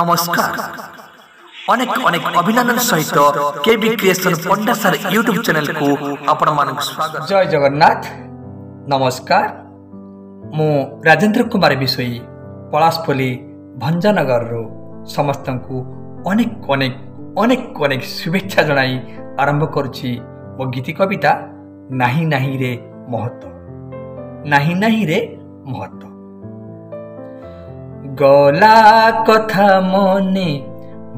নমস্কার অনেক অনেক অভিনন্দন সহিত KB creation Panda sir YouTube ଚ୍ୟାନେଲ୍କୁ ଆପଣମାନଙ୍କୁ ସ୍ୱାଗତ ଜୟ ଜଗନ୍ନାଥ ନମସ୍କାର ମୁଁ ରାଜେନ୍ଦ୍ର କୁମାର ବିଷୋଇ ପଳାଶପଲ୍ଲୀ ଭଞ୍ଜନଗରରୁ ସମସ୍ତଙ୍କୁ ଅନେକ ଅନେକ ଅନେକ ଅନେକ ଶୁଭେଚ୍ଛା ଜଣାଇ ଆରମ୍ଭ କରୁଛି ମୋ ଗୀତି କବିତା ନାହିଁ ନାହିଁରେ ମହତ୍ଵ ନାହିଁ ନାହିଁରେ ମହତ୍ଵ গলা কথা মনে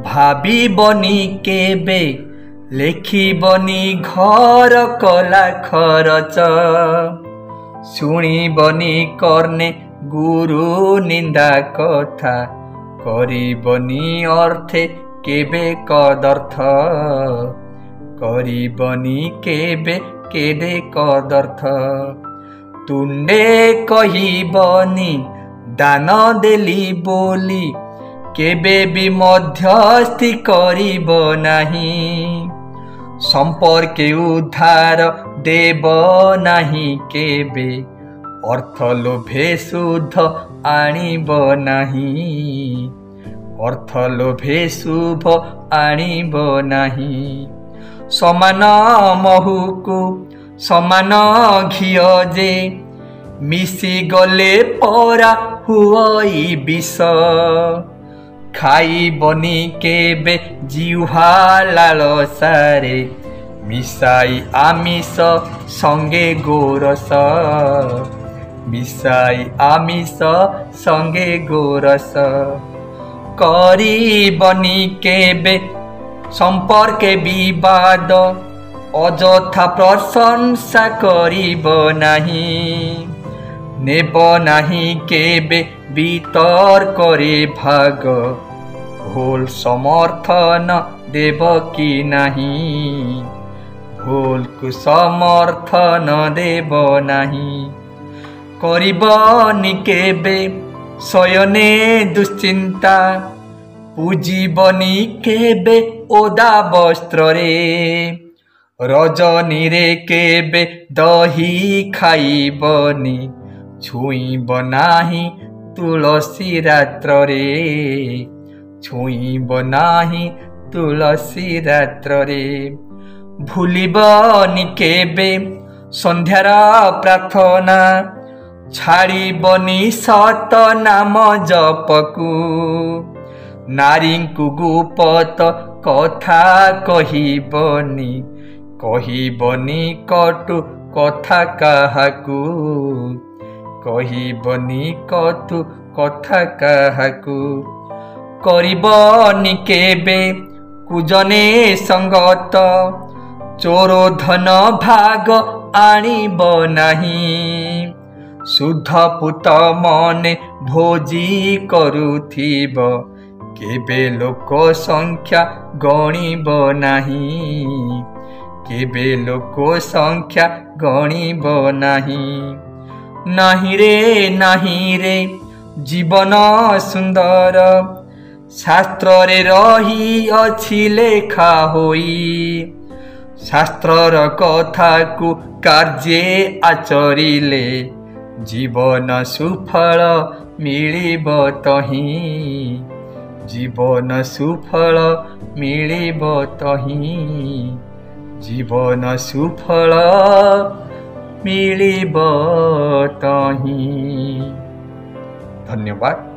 ভাবিবনি কেবে লেখিবনি ঘর কলা খরচ শুণিবনি কর্ণে গুরু নিন্দা কথা করিবনি অর্থে কেবে কদর্থ করিবনি কেবে কেদে কদর্থ তুণ্ডে কহিবনি दान देली बोली केबे भी मध्यस्थी करीब नहीं के उधार देव नहीं केबे अर्थ लोभे सुध आनीब नहीं अर्थ लोभे शुभ आनीब नहीं समान महु को समान घी जे মিশি গলে পরা হুই বিষ খাইবনি কেবে জিহ্বা লালসারে মিশাই আমিষ সঙ্গে গোরস মিশাই আমিষ সঙ্গে গোরস করিবনি কেবে সম্পর্কে বিবাদ অযথা প্রশংসা করিব নাহি নেব নাহি কেবে বিতর্করে ভাগ ভুল সমর্থন দেব কি নাহি ভুলকু সমর্থন দেব নাহি କରିବନି କେବେ ଶୟନେ ଦୁଶ୍ଚିନ୍ତା ପୂଜିବନି କେବେ ଓଦା ବସ୍ତ୍ରରେ ରଜନୀରେ କେବେ ଦହି ଖାଇବନି ଛୁଇଁବ ନାହିଁ ତୁଳସୀ ରାତ୍ରରେ ଛୁଇଁବ ନାହିଁ ତୁଳସୀ ରାତ୍ରରେ ଭୁଲିବନି କେବେ ସନ୍ଧ୍ୟାର ପ୍ରାର୍ଥନା ଛାଡ଼ିବନି ସତ ନାମ ଜପକୁ ନାରୀଙ୍କୁ ଗୁପତ କଥା କହିବନି କହିବନି କଟୁ କଥା କାହାକୁ କହିବନି କତୁ କଥା କାହାକୁ କରିବନି କେବେ କୁଜନେ ସଙ୍ଗତ ଚୋର ଧନ ଭାଗ ଆଣିବ ନାହିଁ ଶୁଦ୍ଧ ପୁତ ମନେ ଭୋଜି କରୁଥିବ କେବେ ଲୋକ ସଂଖ୍ୟା ଗଣିବ ନାହିଁ କେବେ ଲୋକ ସଂଖ୍ୟା ଗଣିବ ନାହିଁ नाही रे नाही रे जीवन सुन्दर शास्त्र रे रही अछि लेखा होई शास्त्र र कथा कु कार्य आचरिले जीवन सुफल मिलिब तहि जीवन सुफल मिलिब तहि जीवन सुफल मिली बताही धन्यवाद